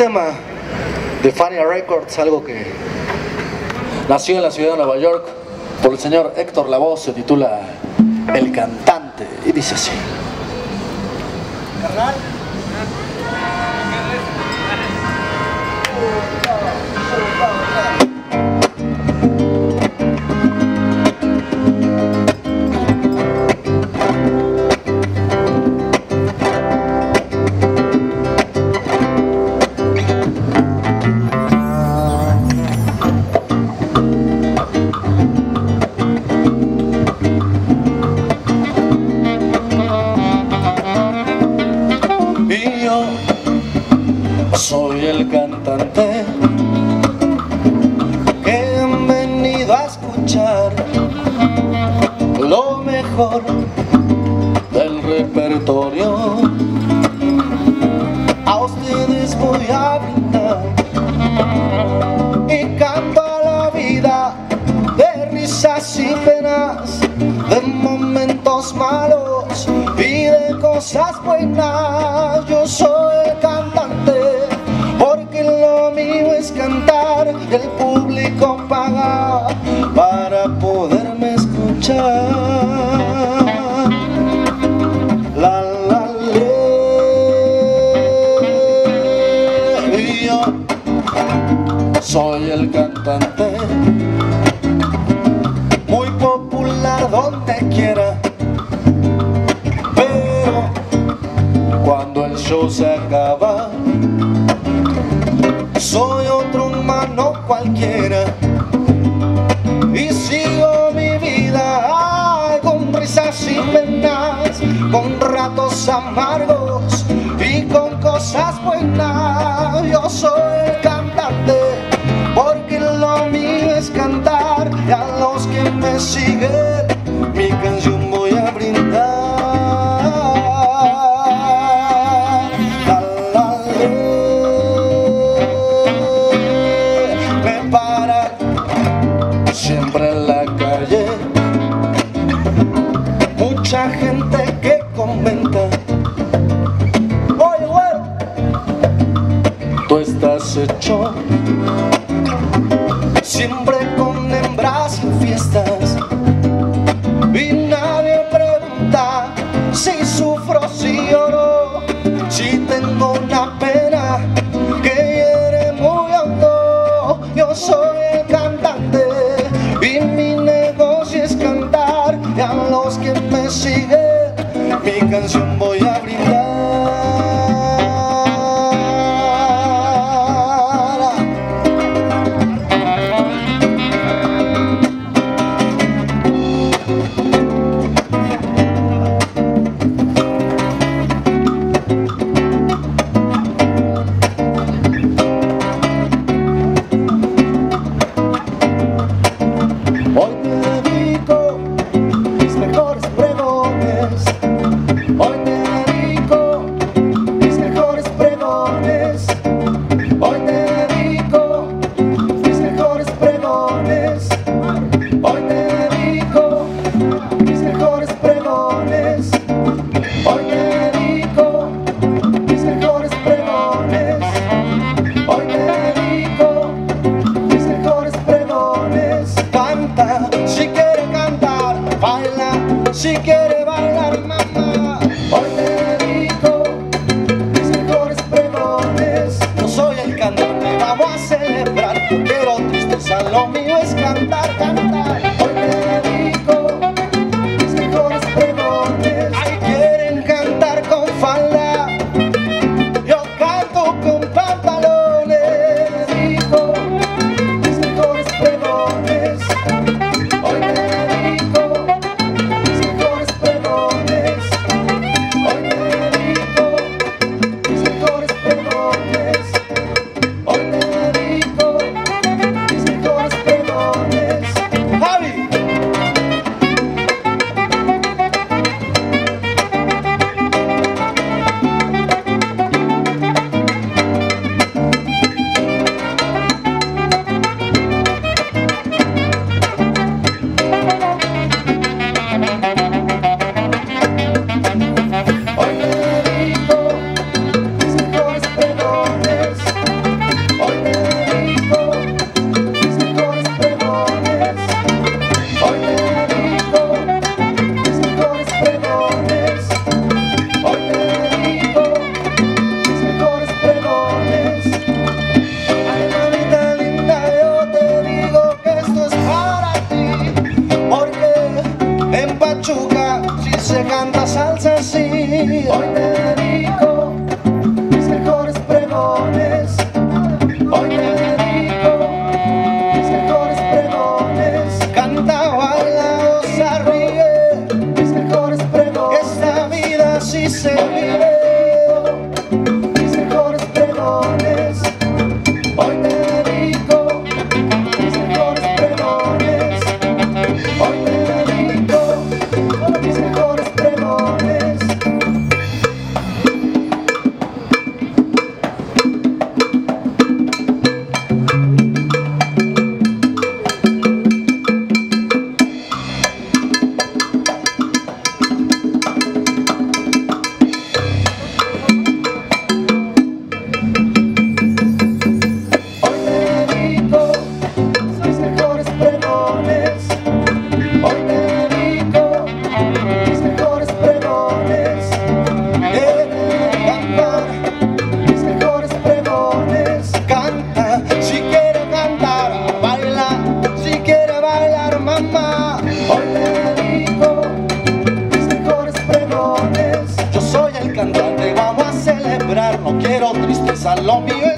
tema de Fania Records, algo que nació en la ciudad de Nueva York por el señor Héctor Lavoe, se titula El Cantante y dice así. Soy el cantante que han venido a escuchar lo mejor del repertorio. A ustedes voy a brindar y canto la vida de risas y penas, de momentos malos y de cosas buenas. El público paga para poderme escuchar. La la le. Y yo soy el cantante muy popular donde quiera pero cuando el show se acaba soy otro humano cualquiera. Y sigo mi vida con risas y penas con ratos amargos y con cosas buenas. Yo soy el cantante porque lo mío es cantar a los que me siguen gente que comenta. Oye, güero, tú estás hecho. Siempre a los que me siguen. Mi canción San lo mío es cantar, cantar. 老米。